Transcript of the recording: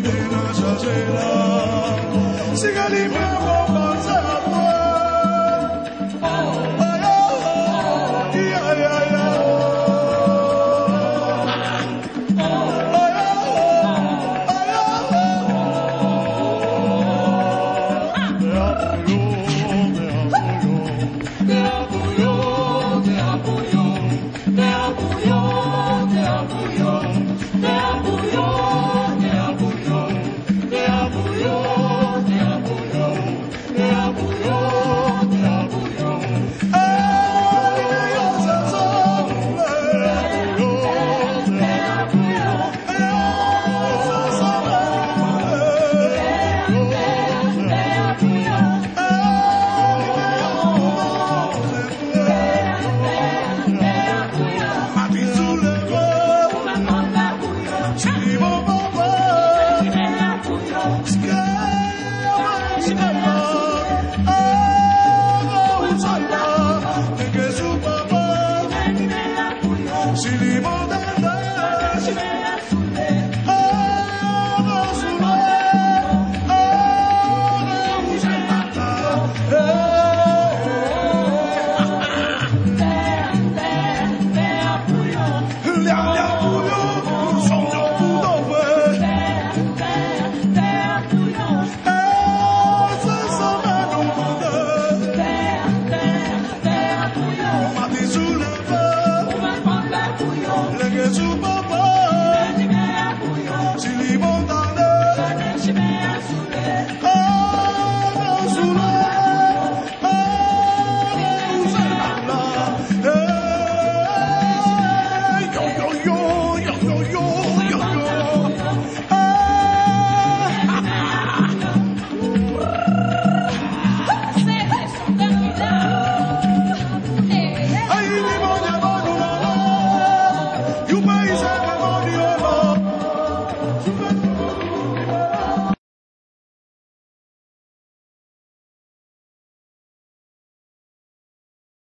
de nascere, si calibra